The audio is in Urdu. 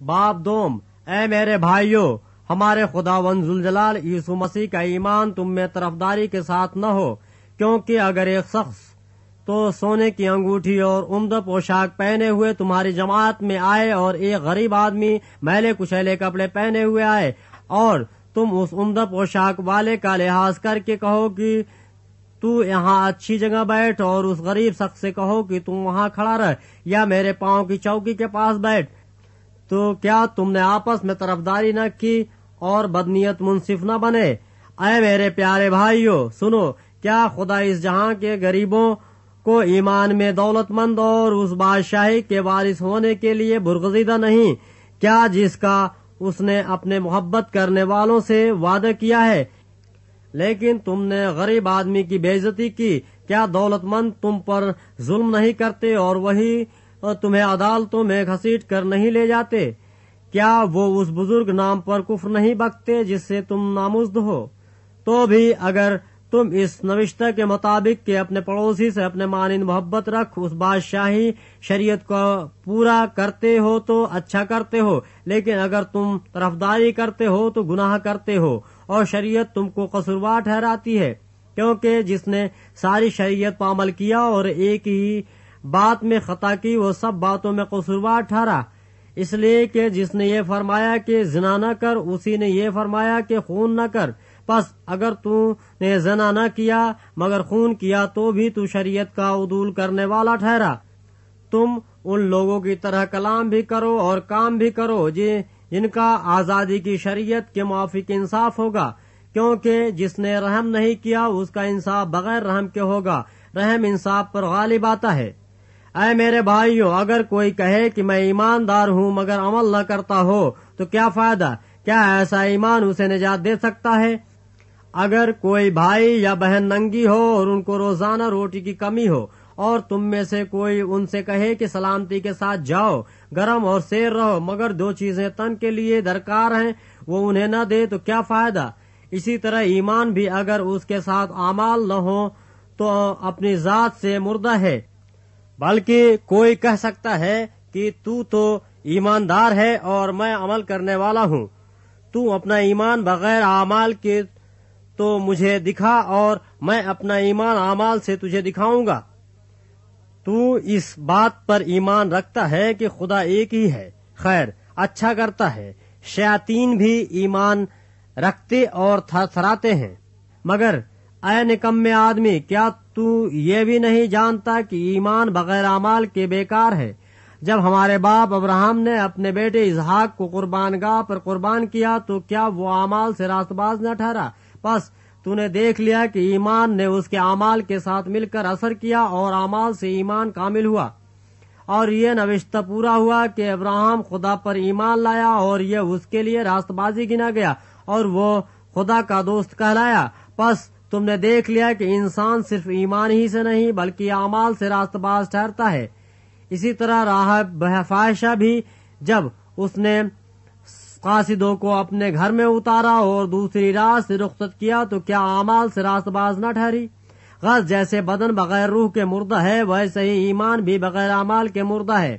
باپ دوم، اے میرے بھائیوں ہمارے خدا ون زلجلال یسو مسیح کا ایمان تم میں طرفداری کے ساتھ نہ ہو، کیونکہ اگر ایک شخص تو سونے کی انگوٹھی اور عمدہ پوشاک پہنے ہوئے تمہاری جماعت میں آئے اور ایک غریب آدمی میلے کچیلے کپڑے پہنے ہوئے آئے، اور تم اس عمدہ پوشاک والے کا لحاظ کر کے کہو کہ تو یہاں اچھی جگہ بیٹھ اور اس غریب شخص سے کہو کہ تم وہاں کھڑا رہ، یا میرے پاؤں کی چوکی کے پاس بیٹھ۔ تو کیا تم نے آپس میں طرفداری نہ کی اور بدنیت منصف نہ بنے؟ اے میرے پیارے بھائیوں سنو، کیا خدا اس جہاں کے غریبوں کو ایمان میں دولت مند اور اس بادشاہی کے وارث ہونے کے لیے برگزیدہ نہیں؟ کیا جس کا اس نے اپنے محبت کرنے والوں سے وعدہ کیا ہے؟ لیکن تم نے غریب آدمی کی بےزتی کی، کیا دولت مند تم پر ظلم نہیں کرتے اور وہی اور تمہیں عدالتوں میں گھسیٹ کر نہیں لے جاتے۔ کیا وہ اس بزرگ نام پر کفر نہیں بکتے جس سے تم نامزد ہو؟ تو بھی اگر تم اس نوشتہ کے مطابق کہ اپنے پڑوسی سے اپنے مانند محبت رکھ، اس بادشاہی شریعت کو پورا کرتے ہو تو اچھا کرتے ہو، لیکن اگر تم طرفداری کرتے ہو تو گناہ کرتے ہو، اور شریعت تم کو قصوروار ٹھہراتی ہے۔ کیونکہ جس نے ساری شریعت پر عمل کیا اور ایک ہی بات میں خطا کی، وہ سب باتوں میں قصوروار ٹھہرا۔ اس لیے کہ جس نے یہ فرمایا کہ زنا نہ کر، اسی نے یہ فرمایا کہ خون نہ کر۔ پس اگر تو نے زنا نہ کیا، مگر خون کیا تو بھی تو شریعت کا عدول کرنے والا ٹھہرا۔ تم ان لوگوں کی طرح کلام بھی کرو اور کام بھی کرو، جن کا آزادی کی شریعت کے موافق انصاف ہوگا۔ کیونکہ جس نے رحم نہیں کیا، اس کا انصاف بغیر رحم کے ہوگا۔ رحم انصاف پر غالب آتا ہے۔ اے میرے بھائیوں اگر کوئی کہے کہ میں ایماندار ہوں مگر عمل نہ کرتا ہو، تو کیا فائدہ؟ کیا ایسا ایمان اسے نجات دے سکتا ہے؟ اگر کوئی بھائی یا بہن ننگی ہو اور ان کو روزانہ روٹی کی کمی ہو، اور تم میں سے کوئی ان سے کہے کہ سلامتی کے ساتھ جاؤ، گرم اور سیر رہو، مگر دو چیزیں تن کے لیے درکار ہیں، وہ انہیں نہ دے، تو کیا فائدہ؟ اسی طرح ایمان بھی اگر اس کے ساتھ اعمال نہ ہو، تو اپنی ذات سے مردہ ہے۔ بلکہ کوئی کہہ سکتا ہے کہ تو تو ایماندار ہے اور میں عمل کرنے والا ہوں۔ تو اپنا ایمان بغیر اعمال کے تو مجھے دکھا اور میں اپنا ایمان اعمال سے تجھے دکھاؤں گا۔ تو اس بات پر ایمان رکھتا ہے کہ خدا ایک ہی ہے۔ خیر اچھا کرتا ہے۔ شیاتین بھی ایمان رکھتے اور تھر تھراتے ہیں۔ مگر اے نکم آدمی، کیا تو یہ بھی نہیں جانتا کہ ایمان بغیر اعمال کے بیکار ہے؟ جب ہمارے باپ ابراہم نے اپنے بیٹے اظہاق کو قربان گاہ پر قربان کیا تو کیا وہ اعمال سے راست باز نہ ٹھہرا؟ بس تو نے دیکھ لیا کہ ایمان نے اس کے اعمال کے ساتھ مل کر اثر کیا اور اعمال سے ایمان کامل ہوا۔ اور یہ نوشتہ پورا ہوا کہ ابراہم خدا پر ایمان لایا اور یہ اس کے لیے راست بازی گنا گیا اور وہ خدا کا دوست کہلایا۔ بس تم نے دیکھ لیا کہ انسان صرف ایمان ہی سے نہیں بلکہ اعمال سے راست باز ٹھہرتا ہے۔ اسی طرح راہ بحفائشہ بھی جب اس نے قاصدوں کو اپنے گھر میں اتارا اور دوسری رات سے رخصت کیا تو کیا اعمال سے راست باز نہ ٹھہری؟ غز جیسے بدن بغیر روح کے مردہ ہے، ویسے ہی ایمان بھی بغیر اعمال کے مردہ ہے۔